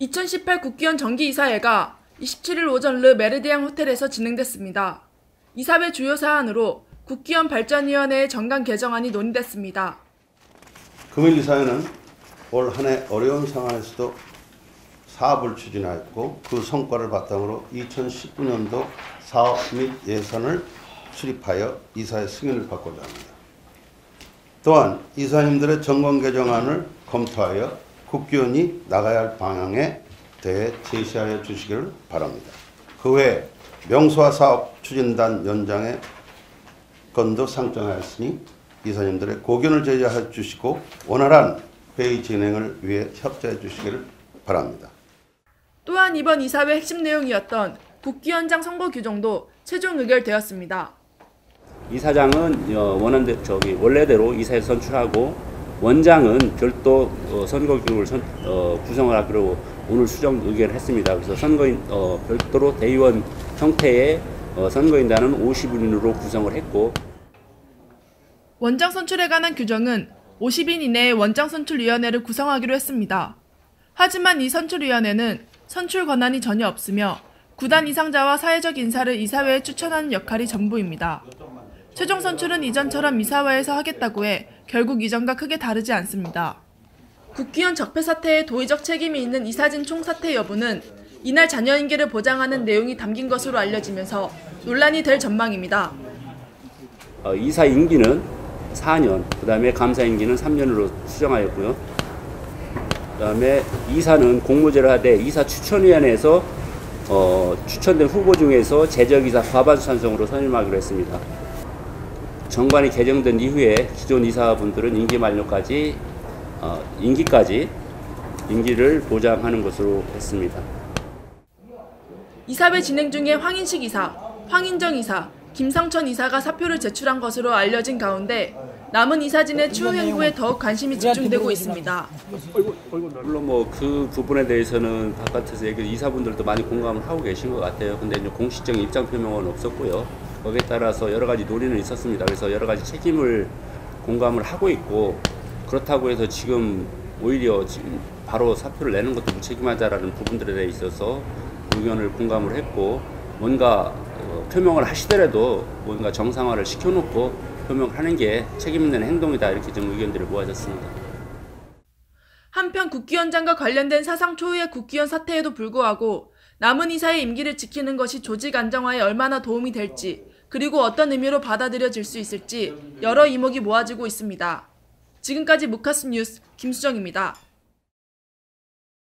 2018 국기원 정기이사회가 27일 오전 르 메르디앙 호텔에서 진행됐습니다. 이사회 주요 사안으로 국기원 발전위원회의 정강 개정안이 논의됐습니다. 금일 이사회는 올 한 해 어려운 상황에서도 사업을 추진하였고 그 성과를 바탕으로 2019년도 사업 및 예산을 수립하여 이사의 승인을 받고자 합니다. 또한 이사님들의 정권 개정안을 검토하여 국기원이 나가야 할 방향에 대해 제시하여 주시기를 바랍니다. 그 외에 명소화 사업 추진단 연장의 건도 상정하였으니 이사님들의 고견을 제시해 주시고 원활한 회의 진행을 위해 협조해 주시기를 바랍니다. 또한 이번 이사회 핵심 내용이었던 국기원장 선거 규정도 최종 의결되었습니다. 이사장은 어, 원한대 저기 원래대로 이사에 선출하고 원장은 별도 어, 선거규를 선, 어, 구성을 하기로 오늘 수정 의결을 했습니다. 그래서 선거인 어, 별도로 대의원 형태의 어, 선거인단은 50인으로 구성을 했고 원장 선출에 관한 규정은 50인 이내의 원장 선출위원회를 구성하기로 했습니다. 하지만 이 선출위원회는 선출 권한이 전혀 없으며 구단 이상자와 사회적 인사를 이사회에 추천하는 역할이 전부입니다. 최종 선출은 이전처럼 이사회에서 하겠다고 해 결국 이전과 크게 다르지 않습니다. 국기원 적폐 사태에 도의적 책임이 있는 이사진 총사퇴 여부는 이날 자녀 인계를 보장하는 내용이 담긴 것으로 알려지면서 논란이 될 전망입니다. 어, 이사 임기는 4년, 그 다음에 감사 임기는 3년으로 수정하였고요. 그 다음에 이사는 공모제를 하되 이사 추천위원회에서 어, 추천된 후보 중에서 제적이사 과반수 찬성으로 선임하기로 했습니다. 정관이 개정된 이후에 기존 이사분들은 임기 만료까지 어, 임기까지 임기를 보장하는 것으로 했습니다. 이사회 진행 중에 황인식 이사, 황인정 이사, 김상천 이사가 사표를 제출한 것으로 알려진 가운데 남은 이사진의 추후 행보에 더욱 관심이 집중되고 있습니다. 물론 뭐 그 부분에 대해서는 바깥에서 이사분들도 많이 공감을 하고 계신 것 같아요. 근데 이제 공식적인 입장 표명은 없었고요. 거기에 따라서 여러 가지 논의는 있었습니다. 그래서 여러 가지 책임을 공감을 하고 있고 그렇다고 해서 지금 오히려 지금 바로 사표를 내는 것도 무책임하다라는 부분들에 있어서 의견을 공감을 했고 뭔가 어, 표명을 하시더라도 뭔가 정상화를 시켜놓고 표명하는 게 책임 있는 행동이다 이렇게 좀 의견들이 모아졌습니다. 한편 국기원장과 관련된 사상 초유의 국기원 사태에도 불구하고 남은 이사의 임기를 지키는 것이 조직 안정화에 얼마나 도움이 될지 그리고 어떤 의미로 받아들여질 수 있을지 여러 이목이 모아지고 있습니다. 지금까지 무카스 뉴스 김수정입니다.